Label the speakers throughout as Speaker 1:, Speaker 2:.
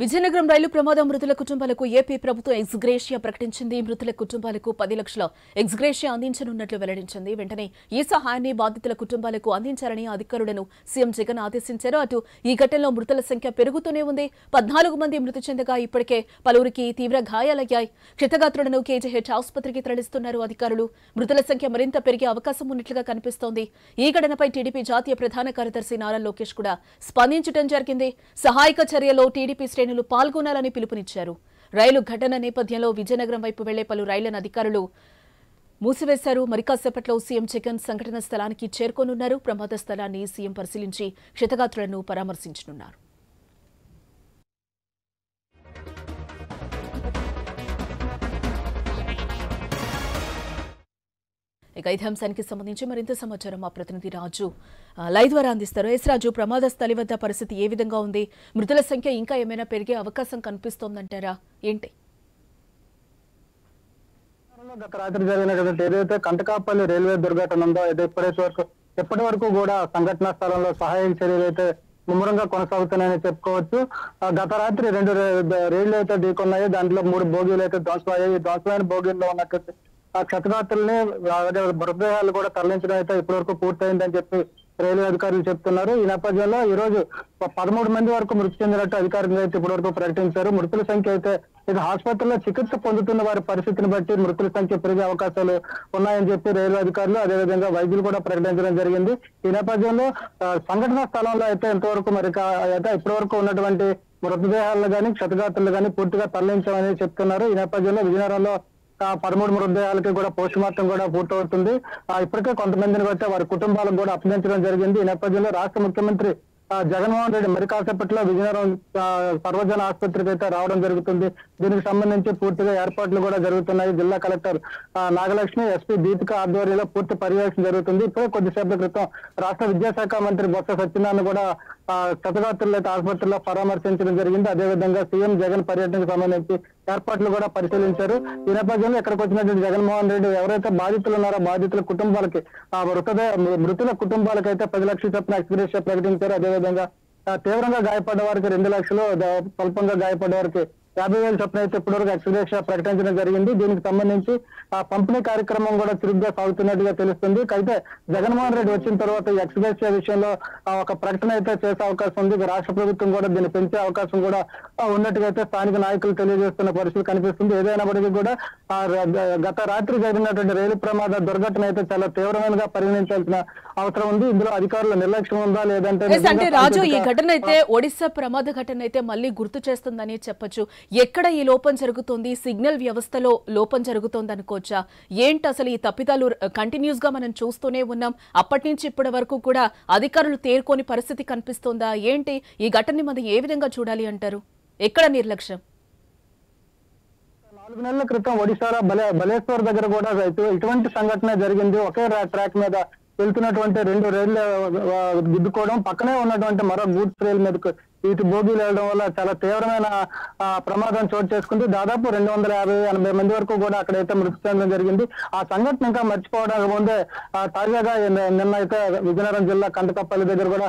Speaker 1: విజయనగరం రైలు ప్రమాదం మృతుల కుటుంబాలకు ఏపీ ప్రభుత్వం ఎక్స్గ్రేషియా ప్రకటించింది. మృతుల కుటుంబాలకు పది లక్షల ఎక్స్గ్రేషియా అందించనున్నట్లు వెల్లడించింది. వెంటనే ఈ సహాయాన్ని బాధితుల కుటుంబాలకు అందించాలని అధికారులను సీఎం జగన్ ఆదేశించారు. అటు ఈ ఘటనలో మృతుల సంఖ్య పెరుగుతూనే ఉంది. పద్నాలుగు మంది మృతి చెందగా ఇప్పటికే పలువురికి తీవ్ర గాయాలయ్యాయి. క్షతగాత్రులను కేజీహెచ్ ఆసుపత్రికి తరలిస్తున్నారు అధికారులు. మృతుల సంఖ్య మరింత పెరిగే అవకాశం ఉన్నట్లుగా కనిపిస్తోంది. ఈ ఘటనపై టీడీపీ జాతీయ ప్రధాన కార్యదర్శి నారా లోకేష్ కూడా స్పందించడం జరిగింది. సహాయక చర్యలో టీడీపీ శ్రేణులు పాల్గొనాలని పిలుపునిచ్చారు. రైలు ఘటన నేపథ్యంలో విజయనగరం వైపు వెళ్ళే పలు రైళ్ళను అధికారులు మూసివేశారు. మరి కాసేపట్లో సీఎం జగన్ సంఘటన స్థలానికి చేరుకోనున్నారు. ప్రమాద స్థలాన్ని సీఎం పరిశీలించి క్షతగాత్రులను పరామర్శించనున్నారు. ఇక ఇదే అంశానికి సంబంధించి మరింత సమాచారం మా ప్రతినిధి రాజు. లైవ్ ద్వారా అందిస్తారు. ఎస్ రాజు ప్రమాద స్థలి వద్ద పరిస్థితి ఏ విధంగా ఉంది? మృతుల సంఖ్య ఇంకా ఏమైనా పెరిగే అవకాశం కనిపిస్తోందంటారా? ఏంటి?
Speaker 2: గత రాత్రి జరిగినటువంటి ఏదైతే కంటకాపల్లి రైల్వే దుర్ఘటన ఉందో అయితే ఇప్పటి వరకు ఎప్పటి వరకు కూడా సంఘటనా స్థలంలో సహాయక చర్యలు అయితే ముమ్మరంగా కొనసాగుతున్నాయని చెప్పుకోవచ్చు. ఆ, గత రాత్రి రెండు రైళ్ళు అయితే ఢీకొన్నాయి. దాంట్లో మూడు బోగీలు అయితే ధ్వంసం అయ్యాయి ధ్వంసమైన బోగీల్లో ఉన్నట్టు ఆ క్షతగాత్రుల్ని మృతదేహాలు కూడా తరలించడం అయితే ఇప్పటి వరకు పూర్తయిందని చెప్పి రైల్వే అధికారులు చెప్తున్నారు. ఈ నేపథ్యంలో ఈ రోజు పదమూడు మంది వరకు మృతి చెందినట్టు అధికారులు అయితే ఇప్పటి వరకు ప్రకటించారు. మృతుల సంఖ్య అయితే ఇక హాస్పిటల్లో చికిత్స పొందుతున్న వారి పరిస్థితిని బట్టి మృతుల సంఖ్య పెరిగే అవకాశాలు ఉన్నాయని చెప్పి రైల్వే అధికారులు అదేవిధంగా వైద్యులు కూడా ప్రకటించడం జరిగింది. ఈ నేపథ్యంలో సంఘటన స్థలంలో అయితే ఇంతవరకు మరి అయితే ఇప్పటి వరకు ఉన్నటువంటి మృతదేహాలను కానీ క్షతగాత్రులు కానీ పూర్తిగా తరలించామని చెప్తున్నారు. ఈ నేపథ్యంలో విజయనగరంలో పదమూడు మృతదేహాలకి కూడా పోస్ట్ మార్టం కూడా పూర్తవుతుంది. ఇప్పటికే కొంతమందిని బట్టి వారి కుటుంబాలకు కూడా అప్పగించడం జరిగింది. ఈ నేపథ్యంలో రాష్ట్ర ముఖ్యమంత్రి జగన్మోహన్ రెడ్డి మరి కాసేపట్లో విజయనగరం సర్వజన ఆసుపత్రికి అయితే రావడం జరుగుతుంది. దీనికి సంబంధించి పూర్తిగా ఏర్పాట్లు కూడా జరుగుతున్నాయి. జిల్లా కలెక్టర్ ఆ, నాగలక్ష్మి ఎస్పీ దీపిక ఆధ్వర్యంలో పూర్తి పర్యవేక్షణ జరుగుతుంది. ఇప్పుడే కొద్దిసేపటి క్రితం రాష్ట్ర విద్యాశాఖ మంత్రి బొత్స సత్యనారాయణ కూడా ఆ, అయితే ఆసుపత్రిలో పరామర్శించడం జరిగింది. అదేవిధంగా సీఎం జగన్ పర్యటనకు సంబంధించి ఏర్పాట్లు కూడా పరిశీలించారు. ఈ నేపథ్యంలో ఇక్కడికి వచ్చినటువంటి జగన్మోహన్ రెడ్డి ఎవరైతే బాధితులు ఉన్నారో బాధితుల కుటుంబాలకి ఆ మృతదే మృతుల కుటుంబాలకు అయితే పది లక్షల చొప్పున ఎక్స్గ్రేషియా ప్రకటించారు. అదేవిధంగా తీవ్రంగా గాయపడ్డ వారికి రెండు లక్షలు స్వల్పంగా గాయపడ్డ వారికి యాభై వేల చొప్పున అయితే ఇప్పటివరకు ఎక్స్గ్రేషియా ప్రకటించడం జరిగింది. దీనికి సంబంధించి ఆ పంపిణీ కార్యక్రమం కూడా చురుగ్గా సాగుతున్నట్టుగా తెలుస్తుంది. అయితే జగన్మోహన్ రెడ్డి వచ్చిన తర్వాత ఈ ఎక్స్గ్రేషియా విషయంలో ఒక ప్రకటన అయితే చేసే అవకాశం ఉంది. రాష్ట్ర ప్రభుత్వం కూడా దీన్ని పెంచే అవకాశం కూడా ఉన్నట్టుగా అయితే స్థానిక నాయకులు తెలియజేస్తున్న పరిస్థితి కనిపిస్తుంది. ఏదైనప్పటికీ కూడా గత రాత్రి జరిగినటువంటి రైలు ప్రమాద దుర్ఘటన అయితే చాలా తీవ్రమైనగా పరిగణించాల్సిన అవసరం ఉంది. ఇందులో అధికారుల నిర్లక్ష్యం ఉందా లేదంటే
Speaker 1: రాజు ఈ ఘటన అయితే ఒడిశా ప్రమాద ఘటన అయితే మళ్ళీ గుర్తు చేస్తుందని చెప్పొచ్చు. ఎక్కడ ఈ లోపం జరుగుతోంది? సిగ్నల్ వ్యవస్థలో లోపం జరుగుతోంది అనుకోవచ్చా? ఏంటి అసలు ఈ తప్పిదాలు? కంటిన్యూస్గా మనం చూస్తూనే ఉన్నాం. అప్పటి నుంచి ఇప్పటి వరకు కూడా అధికారులు తేరుకోని పరిస్థితి కనిపిస్తోందా? ఏంటి? ఈ ఘటనని మనం ఏ విధంగా చూడాలి అంటారు? ఎక్కడ నిర్లక్ష్యం?
Speaker 2: నాలుగు నెలల క్రితం ఒడిశాలో బలే బలేశ్వర్ దగ్గర కూడా ఇటువంటి సంఘటన జరిగింది. ఒకే ట్రాక్ మీద వెళ్తున్నటువంటి రెండు రైళ్ళు గుద్దుకోవడం పక్కనే ఉన్నటువంటి మరో గూడ్స్ రైలు మీదకు ఇటు బోగీలు వెళ్ళడం వల్ల చాలా తీవ్రమైన ఆ, ప్రమాదం చోటు చేసుకుంది. దాదాపు రెండు వందల యాభై ఎనభై మంది వరకు కూడా అక్కడైతే మృతి చెందడం జరిగింది. ఆ సంఘటన ఇంకా మర్చిపోవడానికి ముందే తాజాగా నిన్న- అయితే విజయనగరం జిల్లా కంటకపల్లి దగ్గర కూడా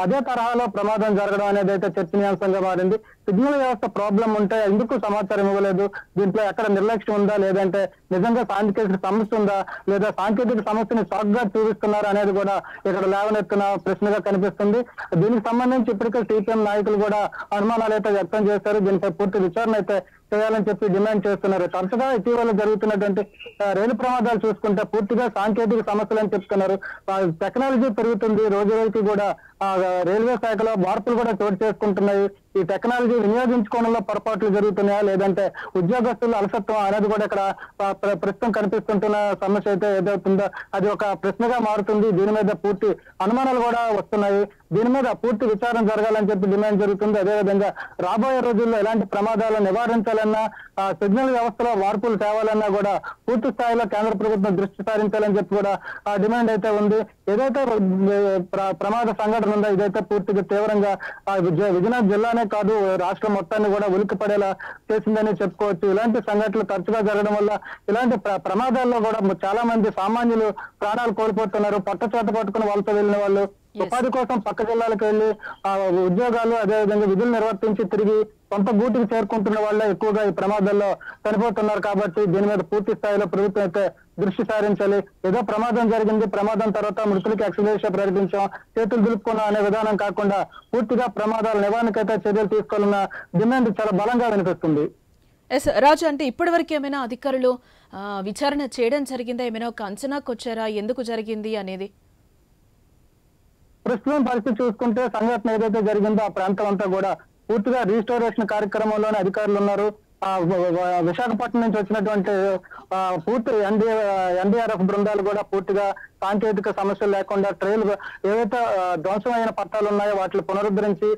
Speaker 2: అదే తరహాలో ప్రమాదం జరగడం అనేది అయితే చర్చనీయాంశంగా మారింది. సిగ్నల్ వ్యవస్థ ప్రాబ్లం ఉంటే ఎందుకు సమాచారం ఇవ్వలేదు? దీంట్లో ఎక్కడ నిర్లక్ష్యం ఉందా? లేదంటే నిజంగా సాంకేతిక సమస్య ఉందా? లేదా సాంకేతిక సమస్యని షాక్గా చూపిస్తున్నారు అనేది కూడా ఇక్కడ లేవనెత్తిన ప్రశ్నగా కనిపిస్తుంది. దీనికి సంబంధించి ఇప్పటికే సిపిఎం నాయకులు కూడా అనుమానాలు అయితే వ్యక్తం చేశారు. దీనిపై పూర్తి విచారణ అయితే చేయాలని చెప్పి డిమాండ్ చేస్తున్నారు. తరచుగా ఇటీవల జరుగుతున్నటువంటి రైలు ప్రమాదాలు చూసుకుంటే పూర్తిగా సాంకేతిక సమస్యలు అని చెప్తున్నారు. టెక్నాలజీ పెరుగుతుంది. రోజు రోజుకి కూడా రైల్వే శాఖలో మార్పులు కూడా చోటు చేసుకుంటున్నాయి. ఈ టెక్నాలజీ వినియోగించుకోవడంలో పొరపాట్లు జరుగుతున్నాయా? లేదంటే ఉద్యోగస్తుల అలసత్వం అనేది కూడా ఇక్కడ ప్రస్తుతం కనిపిస్తుంటున్న సమస్య అయితే ఏదవుతుందో అది ఒక ప్రశ్నగా మారుతుంది. దీని మీద పూర్తి అనుమానాలు కూడా వస్తున్నాయి. దీని మీద పూర్తి విచారణ జరగాలని చెప్పి డిమాండ్ జరుగుతుంది. అదేవిధంగా రాబోయే రోజుల్లో ఎలాంటి ప్రమాదాలు నివారించాలన్నా సిగ్నల్ వ్యవస్థలో మార్పులు తేవాలన్నా కూడా పూర్తి స్థాయిలో కేంద్ర ప్రభుత్వం దృష్టి సారించాలని చెప్పి కూడా ఆ డిమాండ్ అయితే ఉంది. ఏదైతే ప్రమాద సంఘటన ఉందో ఇదైతే పూర్తిగా తీవ్రంగా విజయ- విజయనగరం జిల్లానే కాదు రాష్ట్రం మొత్తాన్ని కూడా ఉలిక్కి పడేలా చేసిందని చెప్పుకోవచ్చు. ఇలాంటి సంఘటనలు తరచుగా జరగడం వల్ల ఇలాంటి ప్ర- ప్రమాదాల్లో కూడా చాలా మంది సామాన్యులు ప్రాణాలు కోల్పోతున్నారు. పట్ట చేత పట్టుకుని వాళ్ళతో వెళ్ళిన వాళ్ళు ఉపాధి కోసం పక్క జిల్లాలకు వెళ్ళి ఆ, ఉద్యోగాలు అదేవిధంగా విధులు నిర్వర్తించి తిరిగి సొంత గూటికి చేరుకుంటున్న వాళ్ళే ఎక్కువగా ఈ ప్రమాదాల్లో చనిపోతున్నారు కాబట్టి దీని మీద పూర్తి స్థాయిలో ప్రభుత్వం అయితే దృష్టి సారించాలి. ఏదో ప్రమాదం జరిగింది ప్రమాదం తర్వాత మృతులకి ఎక్స్గ్రేషియా ప్రకటించాం చేతులు దులుపుకున్నాం అనే విధానం కాకుండా పూర్తిగా ప్రమాదాల నివారణకైతే చర్యలు తీసుకోవాలన్న డిమాండ్ చాలా బలంగా వినిపిస్తుంది.
Speaker 1: ఎస్ రాజు అంటే ఇప్పటివరకు ఏమైనా అధికారులు విచారణ చేయడం జరిగిందా? ఏమైనా ఒక అంచనాకు వచ్చారా? ఎందుకు జరిగింది అనేది?
Speaker 2: ప్రస్తుతం పరిస్థితి చూసుకుంటే సంఘటన ఏదైతే జరిగిందో ఆ ప్రాంతం అంతా కూడా పూర్తిగా రీస్టోరేషన్ కార్యక్రమంలోనే అధికారులు ఉన్నారు. విశాఖపట్నం నుంచి వచ్చినటువంటి పూర్తి ఎన్డీ ఎన్డీఆర్ఎఫ్ బృందాలు కూడా పూర్తిగా సాంకేతిక సమస్యలు లేకుండా ట్రైల్ ఏవైతే ధ్వంసమైన పట్టాలు ఉన్నాయో వాటిని పునరుద్ధరించి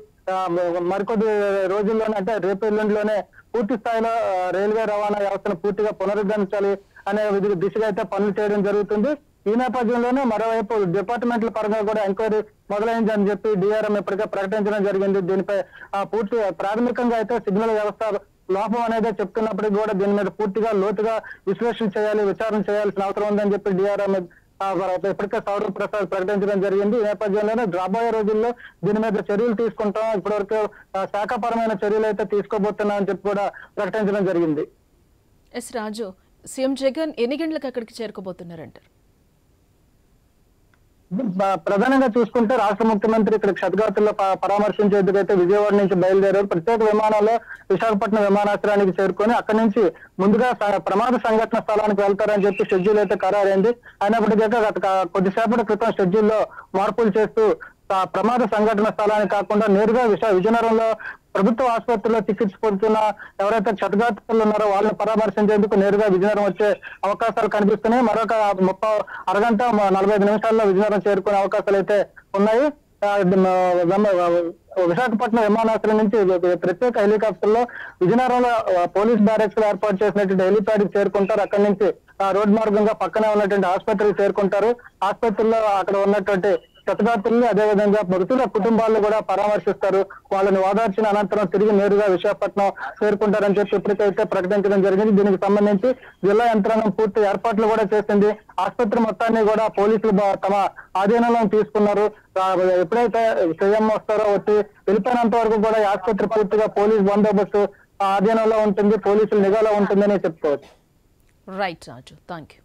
Speaker 2: మరికొద్ది రోజుల్లోనే అంటే రేపు ఎల్లుండిలోనే పూర్తి స్థాయిలో రైల్వే రవాణా వ్యవస్థను పూర్తిగా పునరుద్ధరించాలి అనే దిశగా అయితే పనులు చేయడం జరుగుతుంది. ఈ నేపథ్యంలోనే మరోవైపు డిపార్ట్మెంట్ల పరంగా కూడా ఎంక్వైరీ మొదలైంది అని చెప్పి డిఆర్ఎం ఇప్పటికే ప్రకటించడం జరిగింది. దీనిపై ఆ పూర్తి ప్రాథమికంగా అయితే సిగ్నల్ వ్యవస్థ లోపం అనేది చెప్తున్నప్పటికీ కూడా దీని మీద పూర్తిగా లోతుగా విశ్లేషణ చేయాలి విచారణ చేయాల్సిన అవసరం ఉందని చెప్పి డిఆర్ఎం ఇప్పటికే సౌరవ్ ప్రసాద్ ప్రకటించడం జరిగింది. ఈ నేపథ్యంలోనే రాబోయే రోజుల్లో దీని మీద చర్యలు తీసుకుంటాం. ఇప్పటివరకు శాఖపరమైన చర్యలు అయితే తీసుకోబోతున్నాం అని చెప్పి కూడా ప్రకటించడం జరిగింది.
Speaker 1: ఎస్ రాజు సీఎం జగన్ ఎన్ని గంటలకు అక్కడికి చేరుకోబోతున్నారంటారు?
Speaker 2: ప్రధానంగా చూసుకుంటే రాష్ట్ర ముఖ్యమంత్రి ఇక్కడ క్షతగాతుల్లో ప- పరామర్శించేందుకైతే విజయవాడ నుంచి బయలుదేరారు. ప్రత్యేక విమానంలో విశాఖపట్నం విమానాశ్రయానికి చేరుకొని అక్కడి నుంచి ముందుగా ప్రమాద సంఘటన స్థలానికి వెళ్తారని చెప్పి షెడ్యూల్ అయితే ఖరారైంది. అయినప్పటికీ గత కొద్దిసేపటి క్రితం షెడ్యూల్లో మార్పులు చేస్తూ ప్రమాద సంఘటన స్థలానికి కాకుండా నేరుగా విశా విజయనగరంలో ప్రభుత్వ ఆసుపత్రిలో చికిత్స పొందుతున్న ఎవరైతే క్షతగాతులు ఉన్నారో వాళ్ళని పరామర్శించేందుకు నేరుగా విజయనగరం వచ్చే అవకాశాలు కనిపిస్తున్నాయి. మరొక ముప్పై అరగంట నలభై నిమిషాల్లో విజయనగరం చేరుకునే అవకాశాలు అయితే ఉన్నాయి. విశాఖపట్నం విమానాశ్రయం నుంచి ప్రత్యేక హెలికాప్టర్లో విజయనగరంలో పోలీస్ బ్యారెక్స్లో ఏర్పాటు చేసినటువంటి హెలిప్యాడ్ చేరుకుంటారు. అక్కడి నుంచి రోడ్ మార్గంగా పక్కనే ఉన్నటువంటి ఆసుపత్రికి చేరుకుంటారు. ఆసుపత్రిలో అక్కడ ఉన్నటువంటి క్షతగాత్రుల్ని అదేవిధంగా మృతుల కుటుంబాలను కూడా పరామర్శిస్తారు. వాళ్ళని ఓదార్చిన అనంతరం తిరిగి నేరుగా విశాఖపట్నం చేరుకుంటారని చెప్పి ఇప్పటికైతే ప్రకటించడం జరిగింది. దీనికి సంబంధించి జిల్లా యంత్రాంగం పూర్తి ఏర్పాట్లు కూడా చేసింది. ఆసుపత్రి మొత్తాన్ని కూడా పోలీసులు తమ ఆధీనంలో తీసుకున్నారు. ఎప్పుడైతే సీఎం వస్తారో వచ్చి వెళ్ళిపోయినంత వరకు కూడా ఆసుపత్రి పూర్తిగా పోలీస్ బందోబస్తు ఆధీనంలో ఉంటుంది. పోలీసులు నిఘాలో ఉంటుందని చెప్పుకోవచ్చు.
Speaker 1: Right Raju thank you